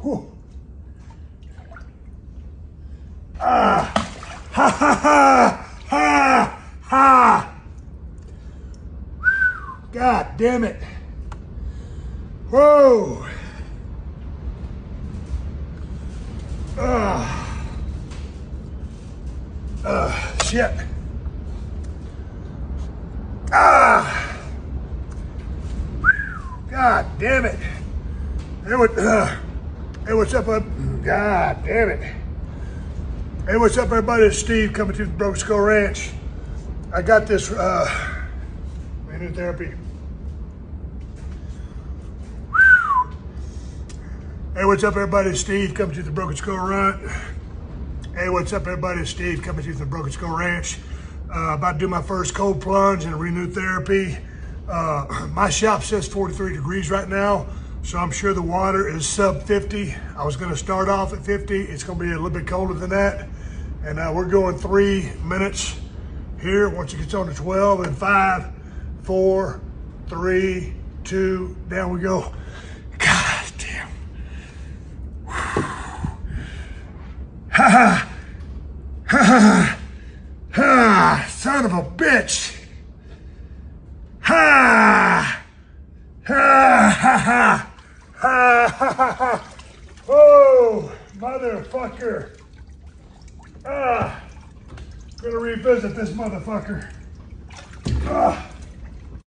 Whew. Ah. Ha ha ha. Ha ha. God damn it. Whoa. Ah. Uh, shit. Ah. God damn it. Hey, what, uh, hey, what's up, up? God damn it. Hey, what's up, everybody? It's Steve coming to the Broken Skull Ranch. I got this uh, new therapy. Hey, what's up, everybody? It's Steve coming to the Broken Skull Ranch. Hey, what's up, everybody? It's Steve coming to the Broken Skull Ranch. Uh, about to do my first cold plunge and a renewed therapy. Uh, my shop says 43 degrees right now, so I'm sure the water is sub 50. I was gonna start off at 50. It's gonna be a little bit colder than that. And uh, we're going three minutes here. Once it gets on to 12 and five, four, three, two, down we go. God damn. Ha ha. Ha ha. Ha, son of a bitch. Ha! Ha ha ha! Ha ha ha ha! Oh, motherfucker! Ah, gonna revisit this motherfucker. Ah.